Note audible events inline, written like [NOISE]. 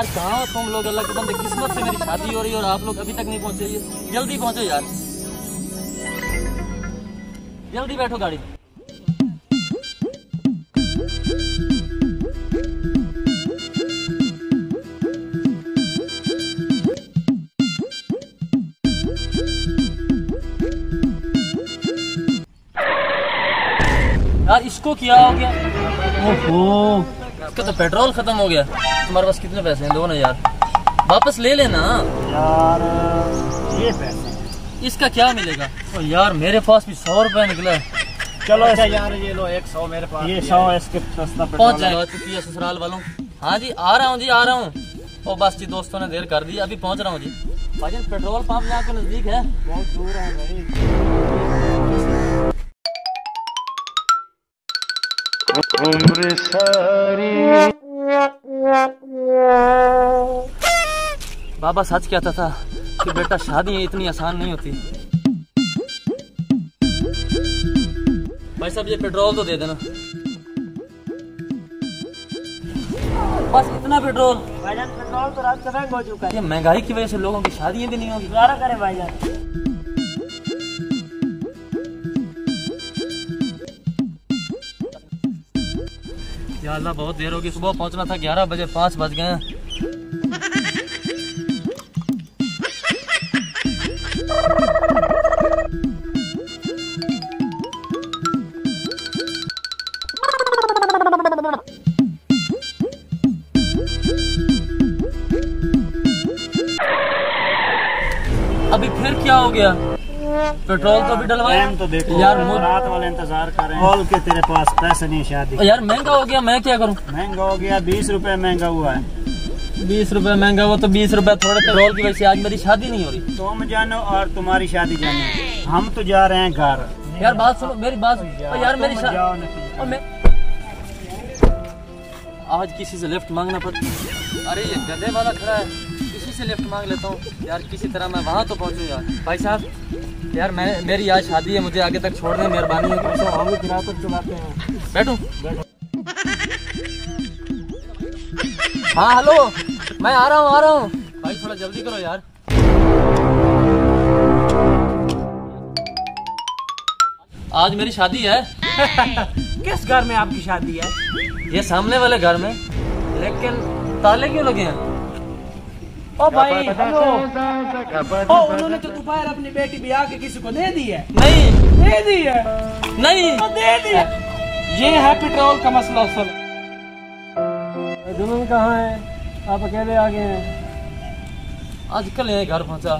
यार कहाँ हो तुम लोग? अल्लाह के बंदे, किस्मत से मेरी शादी हो रही है और आप लोग अभी तक नहीं पहुँचे जल्दी पहुंचो यार। जल्दी बैठो गाड़ी। यार, इसको क्या हो गया? ओहो। इसका तो पेट्रोल खत्म हो गया। तुम्हारे पास कितने पैसे हैं? दो ना यार। वापस ले लेना। यार ये पैसे। इसका क्या मिलेगा? ओ यार मेरे पास भी सौ रुपए निकला है। चलो अच्छा ऐसा यार ये लो एक सौ मेरे पास ये सौ इसके पहुँच पेट्रोल जाएगा। चुकी है ससुराल वालों। हाँ जी आ रहा हूँ जी आ रहा हूँ। ओ बस जी दोस्तों ने देर कर दी। अभी पहुँच रहा हूँ जी। भाईजान पेट्रोल पंप यहाँ पे नज़दीक है। बहुत दूर है भाई। बाबा सच कहता था कि बेटा शादी इतनी आसान नहीं होती। भाई साहब ये पेट्रोल तो दे देना। बस इतना पेट्रोल। भाईजान पेट्रोल तो रात से महँगा हो चुका है। ये महँगाई की वजह से लोगों की शादियाँ भी नहीं होगी। करें भाईजान या अल्लाह, बहुत देर होगी। सुबह पहुँचना था, ग्यारह बजे पाँच बज गए अभी फिर क्या हो गया? पेट्रोल तो भी डलवाया तो देखो। यार रात वाले इंतज़ार कर। रहे हैं बोल के तेरे पास पैसे नहीं शादी। यार महँगा हो गया मैं क्या करूँ? महँगा हो गया बीस रूपए महँगा हुआ है। बीस रुपए महँगा हुआ तो बीस रुपए थोड़े पेट्रोल की वजह से आज मेरी शादी नहीं हो रही। तुम जानो और तुम्हारी शादी जानो। हम तो जा रहे हैं घर। यार बात सुनो मेरी बात सुनो यार मेरी तुम शा... जाओ नहीं और मैं आज किसी से लिफ्ट मांगना पड़ता अरे ये गधे वाला खड़ा है। से लिफ्ट मांग लेता हूँ। यार, किसी तरह मैं वहाँ तो पहुँचूँ यार। भाई साहब, यार, मैं, मेरी आज शादी है, मुझे आगे तक छोड़ दें मेहरबानी है। हम भी फिर बैठू? हाँ हेलो, मैं आ रहा हूँ, आ रहा हूँ। भाई, थोड़ा जल्दी करो यार। आज मेरी शादी है। [LAUGHS] किस घर में आपकी शादी है? ये सामने वाले घर में। लेकिन ताले क्यों लगे हैं? ओ भाई हेलो। ओ उन्होंने तो दोपहर अपनी बेटी भी आके किसी को दे दी है। नहीं। दे दी है? नहीं। तो दे दी है। ये है पेट्रोल का मसला असल दुल्हन कहाँ है? आप अकेले आ गए हैं। आज कल यहाँ घर पहुँचा।